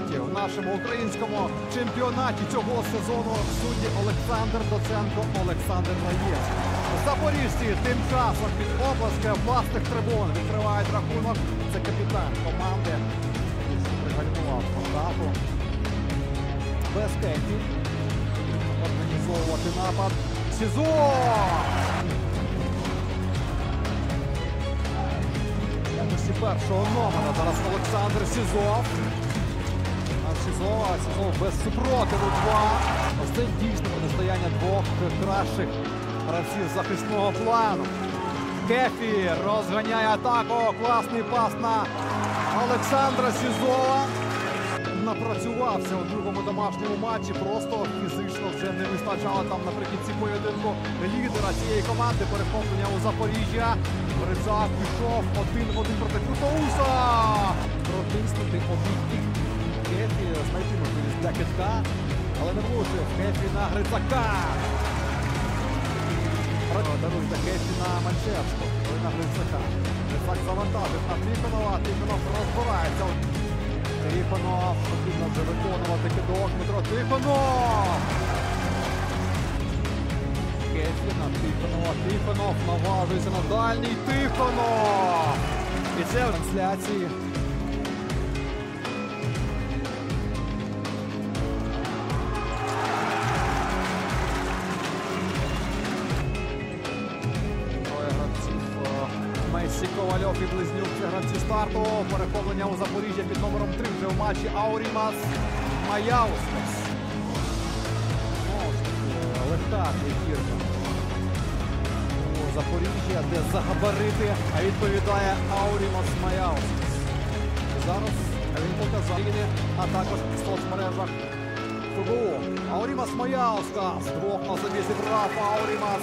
роботі в нашому українському чемпіонаті цього сезону судді Олександр Доценко, Олександр Наєць. Запоріжці тим часом під оплески власних трибун відкривають рахунок. Це капітан команди, який пригальмував атаку. Без Кеті. Організовувати напад. СІЗО! Першого номера зараз Олександр Сізов. А Сізов, без супротиву два. Це дійсно протистояння двох кращих гравців захисного плану. Кефі розганяє атаку. Класний пас на Олександра Сізова. Напрацювався у другому домашньому матчі. Просто фізично вже не вистачало там наприкінці поєдинку лідера цієї команди. Перехоплення у Запоріжжя. Грицак пішов один в один проти Кутоуса. Протиснути обійти. Кефі знайти можливість для китка, але не влучив. Кефі на Грицака. Даруйте Кефі на Мальчевську. На Грицака. Грицак завантажив на Тихонова. Тихонов розбирається. Тихонов потрібно вже виконувати кидок. Дмитро Тихонов. Кефі на Тихонова. Тихонов наважується на дальній. Тихонов. І це в трансляції. Ковальов і Близнюк. Це гравці старту. Перехоплення у Запоріжжя під номером 3 вже в матчі Аурімас Маяускас. Ж ефірка. У Запоріжжя, де за габарити, відповідає Аурімас Маяускас. Зараз він показав а також в соцмережах ФБО. Аурімас Маяускас. Двох на собі зібрав Аурімас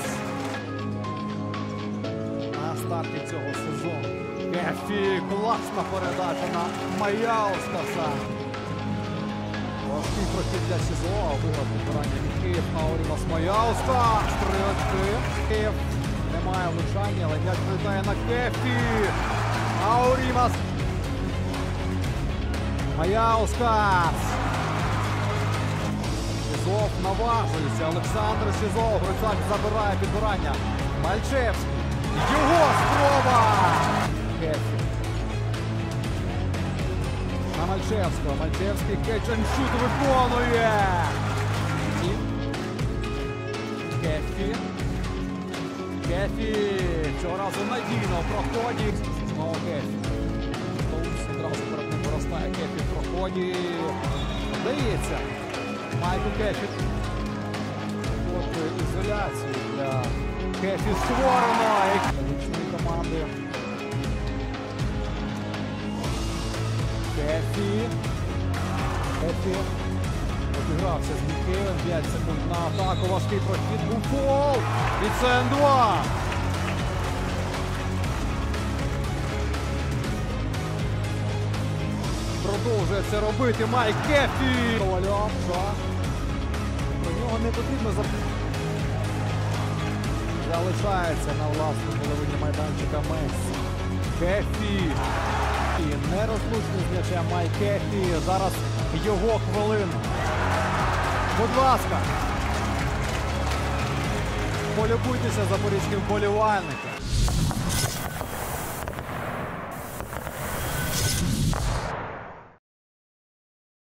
старті цього сезону. Кефі, класна передача на Маяускаса. Важкий прохід для СІЗО, виграв підбирання від Київ на Орімас. Три очки. Київ немає влучання, але м'яч прилітає на Кефі. Аурімас. Маяускас. Сізов наважується. Олександр Сізов. Грицак забирає підбирання. Мальчевський. Його спроба! Кефі. На Мальчевського. Мальчевський кетченшут виконує. Кефі. Кефі. Цього разу надійно в проході. Знову Кефі. Тоус одразу виростає Кефі в проході. Вдається. Майку Кефі. От ізоляцію для Кефі створено. Лучної команди. Кефі. Кефі. Обігрався з Мікеєм. 5 секунд на атаку. Важкий прохід. Був. І це Н2. Продовжує це робити Майк Кефі. Ковальов. Про нього не потрібно запитати. Залишається на власній половині майданчика Месі. Кефі. І нерозлучний з м'ячем Май Кефі. Зараз його хвилина. Будь ласка. Полюбуйтеся запорізьким вболівальникам.